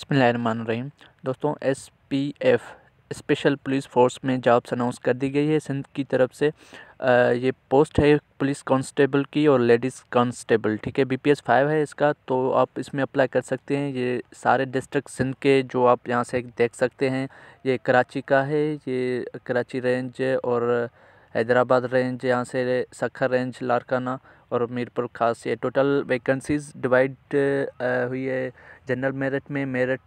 بسم اللہ الرحمن الرحیم۔ دوستوں S P F special police force میں جابس اناؤنس کر دی گئی ہے، سندھ کی طرف سے یہ پوسٹ ہے پولیس کانسٹیبل کی اور لیڈیز کانسٹیبل، ٹھیک ہے؟ بی پی ایس فائیو ہے اس کا، تو آپ اس میں اپلائی کر سکتے ہیں۔ یہ سارے ڈسٹرکٹ سندھ کے جو آپ یہاں سے دیکھ سکتے ہیں، یہ کراچی کا ہے، یہ کراچی رینج اور حیدرآباد رینج، یہاں سے سکھر رینج، لارکانہ اور میرپور خاص، یہ ٹوٹل ویکنسیز ڈیوائڈ ہوئی ہے جنرل میرٹ میں میرٹ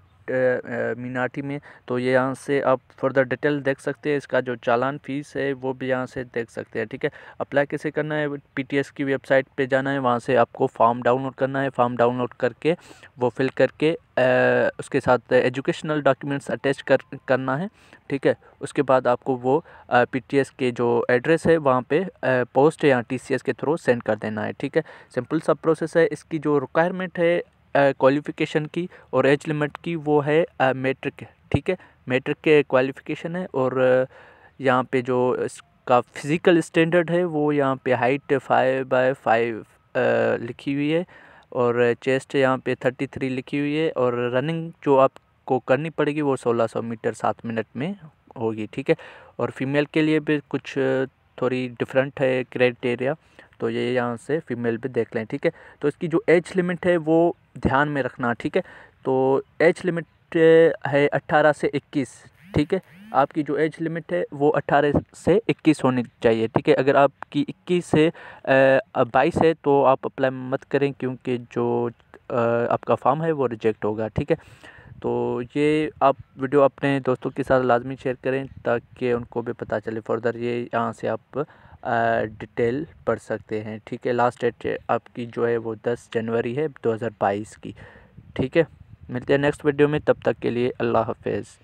میناٹی میں، تو یہ یہاں سے آپ فردر ڈیٹیل دیکھ سکتے ہیں۔ اس کا جو چالان فیس ہے، وہ بھی یہاں سے دیکھ سکتے ہیں، ٹھیک ہے؟ اپلائی کیسے کرنا ہے؟ پی ٹی ایس کی ویب سائٹ پہ جانا ہے، وہاں سے آپ کو فارم ڈاؤن لوڈ کرنا ہے۔ فارم ڈاؤن لوڈ کر کے وہ فل کر کے اس کے ساتھ ایجوکیشنل ڈاکیومنٹس اٹیچ کر، کرنا ہے، ٹھیک ہے؟ اس کے بعد آپ کو وہ پی ٹی ایس کے جو ایڈریس ہے، وہاں پہ پوسٹ یا ٹی سی ایس کے تھرو سینڈ کر دینا ہے، ٹھیک ہے؟ سمپل سا پروسیس ہے۔ اس کی جو ریکوائرمنٹ ہے کوالیفیکیشن کی اور ایج لمٹ کی وہ ہے میٹرک ٹھیک ہے؟ میٹرک کے کوالیفیکیشن ہے اور یہاں پہ جو اس کا فزیکل اسٹینڈرڈ ہے وہ یہاں پہ ہائٹ فائیو بائی فائیو لکھی ہوئی ہے اور چیسٹ یہاں پہ تھرٹی تھری لکھی ہوئی ہے اور رننگ جو آپ کو کرنی پڑے گی وہ سولہ سو میٹر سات منٹ میں ہوگی، ٹھیک ہے؟ اور فیمیل کے لیے بھی کچھ تھوڑی ڈفرینٹ ہے کرائٹیریا تو یہ یہاں سے فیمیل بھی دیکھ لیں، ٹھیک ہے؟ تو اس کی جو ایج لمٹ ہے وہ دھیان میں رکھنا، ٹھیک ہے؟ تو ایج لمٹ ہے اٹھارہ سے اکیس، ٹھیک ہے؟ آپ کی جو ایج لمٹ ہے وہ اٹھارہ سے اکیس ہونی چاہیے، ٹھیک ہے؟ اگر آپ کی اکیس سے بائیس ہے تو آپ اپلائی مت کریں کیونکہ جو آپ کا فارم ہے وہ ریجیکٹ ہوگا، ٹھیک ہے؟ تو یہ آپ ویڈیو اپنے دوستوں کے ساتھ لازمی شیئر کریں تاکہ ان کو بھی پتہ چلے فردر یہ یہاں سے آپ ڈیٹیل پڑھ سکتے ہیں، ٹھیک ہے؟ لاسٹ ڈیٹ آپ کی جو ہے وہ دس جنوری ہے، دو ہزار بائیس کی، ٹھیک ہے؟ ملتے ہیں نیکسٹ ویڈیو میں، تب تک کے لیے اللہ حافظ۔